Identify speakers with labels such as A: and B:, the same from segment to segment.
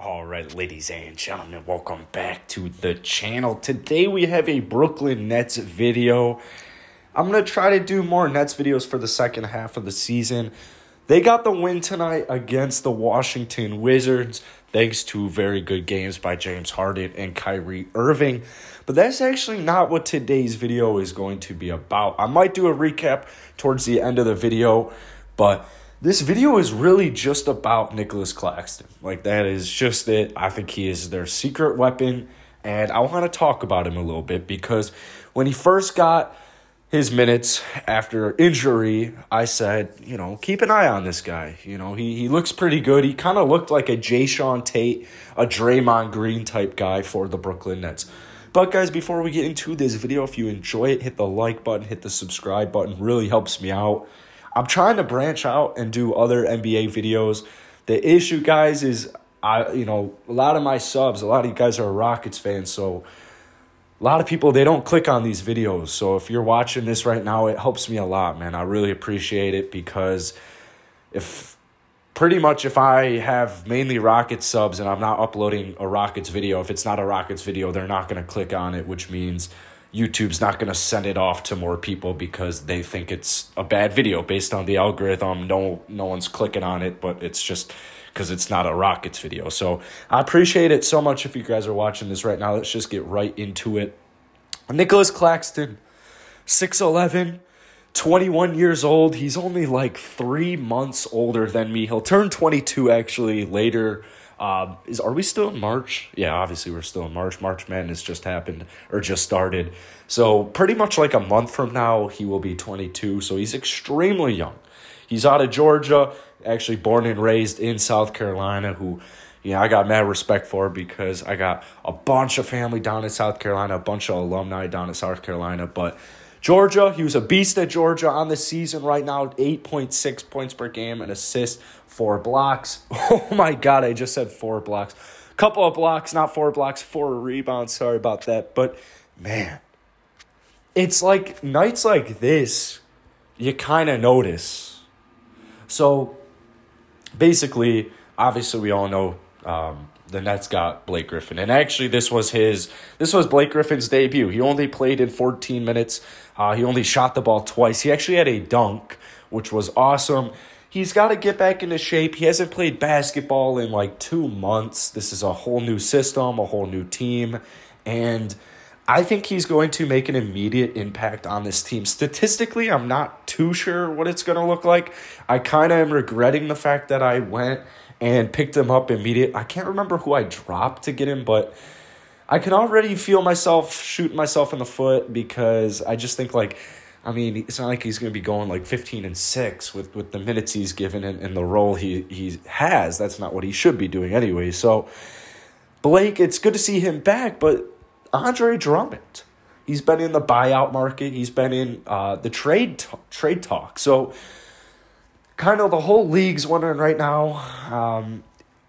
A: All right, ladies and gentlemen, welcome back to the channel. Today we have a Brooklyn Nets video. I'm going to try to do more Nets videos for the second half of the season. They got the win tonight against the Washington Wizards, thanks to very good games by James Harden and Kyrie Irving. But that's actually not what today's video is going to be about. I might do a recap towards the end of the video, but this video is really just about Nicolas Claxton. Like, that is just it. I think he is their secret weapon, and I want to talk about him a little bit because when he first got his minutes after injury, I said, you know, keep an eye on this guy. You know, he, he looks pretty good. He kind of looked like a Jae'Sean Tate, a Draymond Green type guy for the Brooklyn Nets. But guys, before we get into this video, if you enjoy it, hit the like button, hit the subscribe button. Really helps me out. I'm trying to branch out and do other NBA videos. The issue, guys, is I you know a lot of my subs, a lot of you guys are Rockets fans, so a lot of people they don't click on these videos. So if you're watching this right now, it helps me a lot, man. I really appreciate it because if pretty much if I have mainly Rockets subs and I'm not uploading a Rockets video, if it's not a Rockets video, they're not going to click on it, which means YouTube's not going to send it off to more people because they think it's a bad video based on the algorithm. No, no one's clicking on it, but it's just because it's not a Rockets video. So I appreciate it so much if you guys are watching this right now. Let's just get right into it. Nicolas Claxton, 6'11, 21 years old. He's only like three months older than me. He'll turn 22 actually later uh, is are we still in March? Yeah, obviously we're still in March. March Madness just happened or just started. So pretty much like a month from now, he will be 22. So he's extremely young. He's out of Georgia, actually born and raised in South Carolina. Who, you know, I got mad respect for because I got a bunch of family down in South Carolina, a bunch of alumni down in South Carolina, but. Georgia, he was a beast at Georgia on the season right now, 8.6 points per game, and assist, four blocks. Oh my God, I just said four blocks. Couple of blocks, not four blocks, four rebounds. Sorry about that. But man, it's like nights like this, you kind of notice. So basically, obviously, we all know um, the Nets got Blake Griffin, and actually, this was his. This was Blake Griffin's debut. He only played in 14 minutes. Uh, he only shot the ball twice. He actually had a dunk, which was awesome. He's got to get back into shape. He hasn't played basketball in like two months. This is a whole new system, a whole new team, and I think he's going to make an immediate impact on this team. Statistically, I'm not too sure what it's going to look like. I kind of am regretting the fact that I went and picked him up immediate. I can't remember who I dropped to get him, but I can already feel myself shooting myself in the foot because I just think like I mean, it's not like he's going to be going like 15 and 6 with, with the minutes he's given and, and the role he, he has. That's not what he should be doing anyway. So, Blake, it's good to see him back, but Andre Drummond, he's been in the buyout market, he's been in uh, the trade, t- trade talk. So, kind of the whole league's wondering right now um,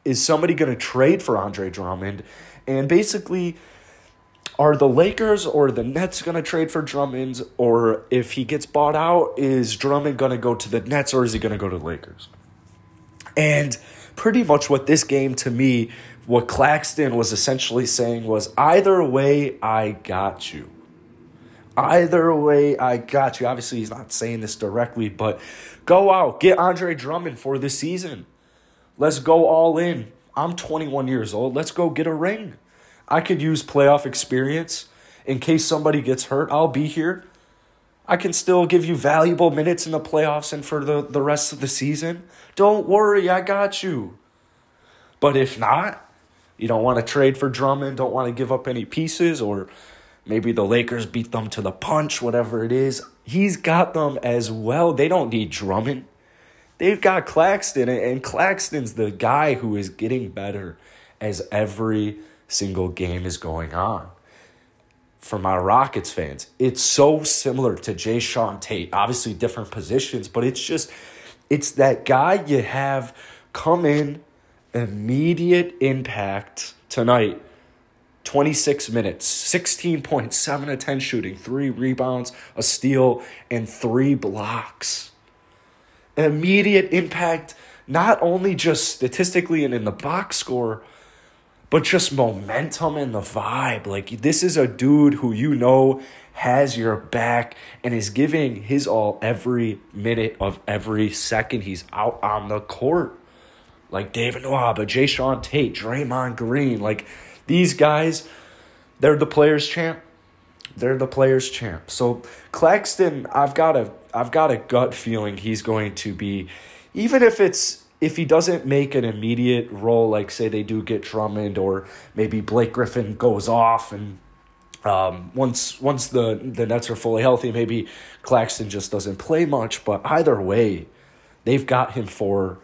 A: is somebody going to trade for Andre Drummond? And basically, are the Lakers or the Nets going to trade for Drummond? Or if he gets bought out, is Drummond going to go to the Nets or is he going to go to the Lakers? And pretty much what this game to me, what Claxton was essentially saying was either way, I got you. Either way, I got you. Obviously, he's not saying this directly, but go out, get Andre Drummond for the season. Let's go all in. I'm 21 years old. Let's go get a ring. I could use playoff experience in case somebody gets hurt. I'll be here. I can still give you valuable minutes in the playoffs and for the, the rest of the season. Don't worry, I got you. But if not, you don't want to trade for Drummond, don't want to give up any pieces, or maybe the Lakers beat them to the punch, whatever it is. He's got them as well. They don't need Drummond. They've got Claxton, and Claxton's the guy who is getting better as every single game is going on. For my Rockets fans, it's so similar to Jae'Sean Tate. Obviously, different positions, but it's just, it's that guy you have come in, immediate impact tonight. 26 minutes, 16 points, 7 to 10 shooting, 3 rebounds, a steal, and 3 blocks. Immediate impact, not only just statistically and in the box score, but just momentum and the vibe. Like, this is a dude who you know has your back and is giving his all every minute of every second he's out on the court. Like David Nwaba, Jae'Sean Tate, Draymond Green. Like, these guys, they're the players' champ. They're the players' champ. So Claxton, I've got a I've got a gut feeling he's going to be, even if it's if he doesn't make an immediate role, like say they do get Drummond or maybe Blake Griffin goes off and um, once once the the Nets are fully healthy, maybe Claxton just doesn't play much. But either way, they've got him for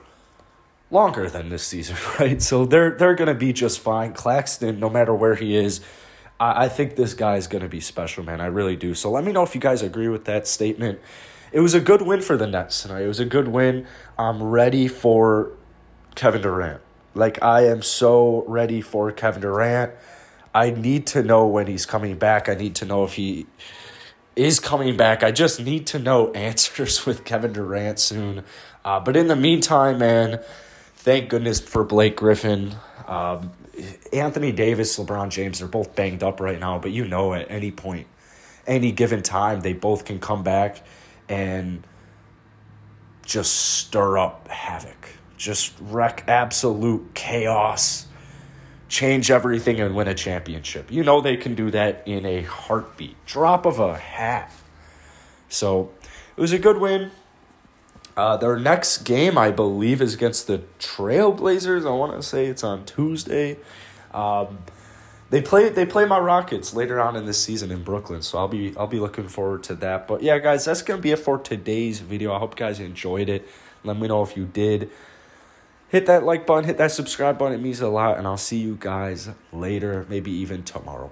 A: longer than this season, right? So they're they're gonna be just fine. Claxton, no matter where he is, I, I think this guy is gonna be special, man. I really do. So let me know if you guys agree with that statement it was a good win for the Nets tonight. It was a good win. I'm ready for Kevin Durant. Like I am so ready for Kevin Durant. I need to know when he's coming back. I need to know if he is coming back. I just need to know answers with Kevin Durant soon. Uh, but in the meantime, man, thank goodness for Blake Griffin. Um, Anthony Davis, LeBron James are both banged up right now, but you know at any point, any given time, they both can come back and just stir up havoc, just wreck absolute chaos, change everything, and win a championship. You know they can do that in a heartbeat, drop of a hat. So it was a good win. Uh, their next game, I believe, is against the Trailblazers. I want to say it's on Tuesday. Um, they play they play my Rockets later on in this season in Brooklyn, so I'll be I'll be looking forward to that. But yeah, guys, that's gonna be it for today's video. I hope you guys enjoyed it. Let me know if you did. Hit that like button, hit that subscribe button. It means a lot, and I'll see you guys later, maybe even tomorrow.